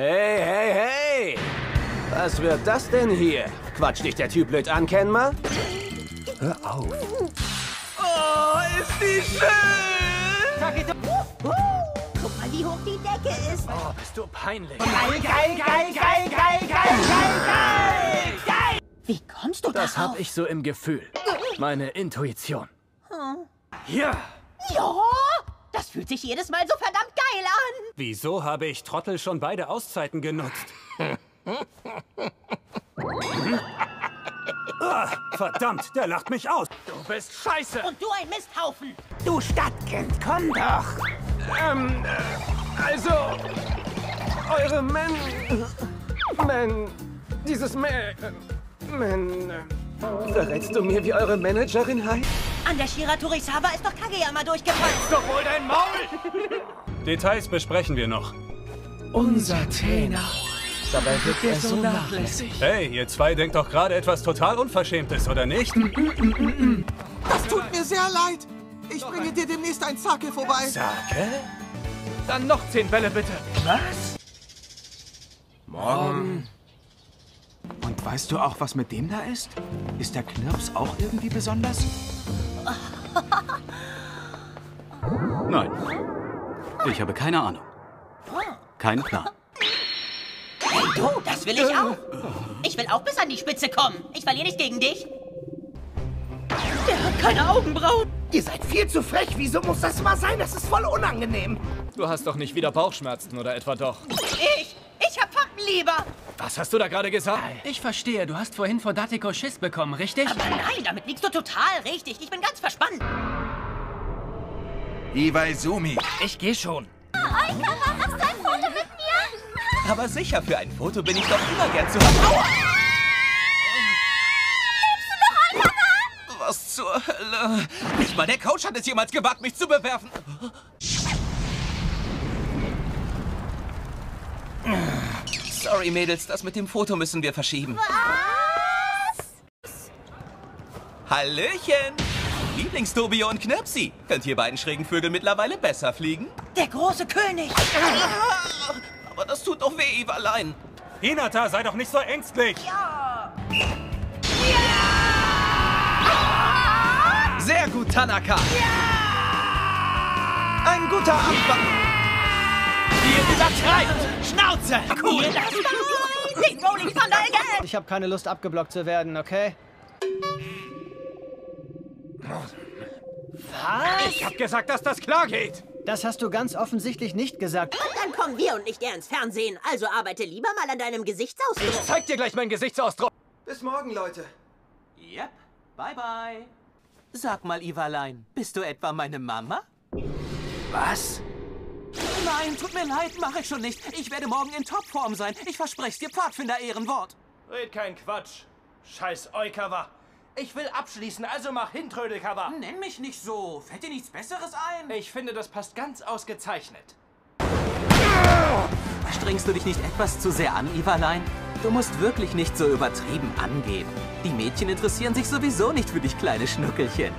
Hey, hey, hey! Was wird das denn hier? Quatsch dich der Typ blöd an, Kenma? Hör auf. Oh, ist die schön! Guck mal, wie hoch die Decke ist. Oh, bist du peinlich. Geil, geil, geil, geil, geil, geil, geil, geil, geil! Wie kommst du Das darauf? hab ich so im Gefühl. Meine Intuition. Ja, Ja, das fühlt sich jedes Mal so verdammt geil an. Wieso habe ich Trottel schon beide Auszeiten genutzt? ah, verdammt, der lacht mich aus. du bist scheiße! Und du ein Misthaufen. Du Stadtkind, komm doch! Ähm, äh, also. Eure Men. Men. Dieses Men. Men. äh, Verrätst du mir, wie eure Managerin heißt? An der Shiratorizawa ist doch Kageyama durchgefallen. Doch wohl dein Maul! Details besprechen wir noch. Unser Trainer. Dabei wirkt er so nachlässig. Hey, ihr zwei denkt doch gerade etwas total Unverschämtes, oder nicht? Das tut mir sehr leid. Ich bringe dir demnächst ein Sake vorbei. Sake? Dann noch zehn Bälle, bitte. Morgen. Und weißt du auch, was mit dem da ist? Ist der Knirps auch irgendwie besonders? Nein. Ich habe keine Ahnung. Kein Plan. Hey du, das will ich auch. Ich will auch bis an die Spitze kommen. Ich verliere nicht gegen dich. Der hat keine Augenbrauen. Ihr seid viel zu frech. Wieso muss das mal sein? Das ist voll unangenehm. Du hast doch nicht wieder Bauchschmerzen, oder etwa doch? Ich, ich hab Pappenlieber. Was hast du da gerade gesagt? Ich verstehe, du hast vorhin vor Datiko Schiss bekommen, richtig? Aber nein, damit liegst du total richtig. Ich bin ganz verspannt. Iwaizumi. Ich gehe schon. Eikara, hast du ein Foto mit mir? Aber sicher, für ein Foto bin ich doch immer gern zu Hause. Aua! Was zur Hölle? Nicht mal der Coach hat es jemals gewagt, mich zu bewerfen. Sorry, Mädels, das mit dem Foto müssen wir verschieben. Was? Hallöchen! Lieblingstobio und Knirpsi. Könnt ihr beiden schrägen Vögel mittlerweile besser fliegen? Der große König. Aber das tut doch weh, Evalein. Hinata, sei doch nicht so ängstlich. Sehr gut, Tanaka. Ein guter Anfang. Ihr übertreibt! Schnauze! Cool. Das Rolling Thunder again. Ich habe keine Lust, abgeblockt zu werden, okay? Ich hab gesagt, dass das klar geht. Das hast du ganz offensichtlich nicht gesagt. Und dann kommen wir und nicht er ins Fernsehen. Also arbeite lieber mal an deinem Gesichtsausdruck. Zeig dir gleich meinen Gesichtsausdruck. Bis morgen, Leute. Yep, bye bye. Sag mal, Ivalein, bist du etwa meine Mama? Was? Nein, tut mir leid, mache ich schon nicht. Ich werde morgen in Topform sein. Ich verspreche dir, Pfadfinder-Ehrenwort. Red kein Quatsch. Scheiß Eukawa. Ich will abschließen, also mach hin, Trödelkawa. Nenn mich nicht so. Fällt dir nichts Besseres ein? Ich finde, das passt ganz ausgezeichnet. Strengst du dich nicht etwas zu sehr an, Ivalein? Du musst wirklich nicht so übertrieben angeben. Die Mädchen interessieren sich sowieso nicht für dich, kleine Schnuckelchen.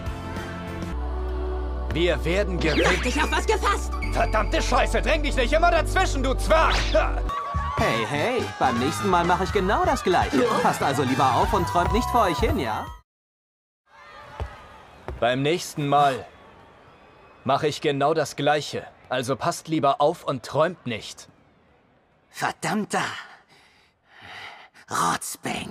Wir werden gewinnen. Dich auf was gefasst. Verdammte Scheiße, dräng dich nicht immer dazwischen, du Zwerg! Hey, hey, beim nächsten Mal mache ich genau das Gleiche. Passt also lieber auf und träumt nicht vor euch hin, ja? Beim nächsten Mal mache ich genau das Gleiche. Also passt lieber auf und träumt nicht. Verdammter Rotzbär.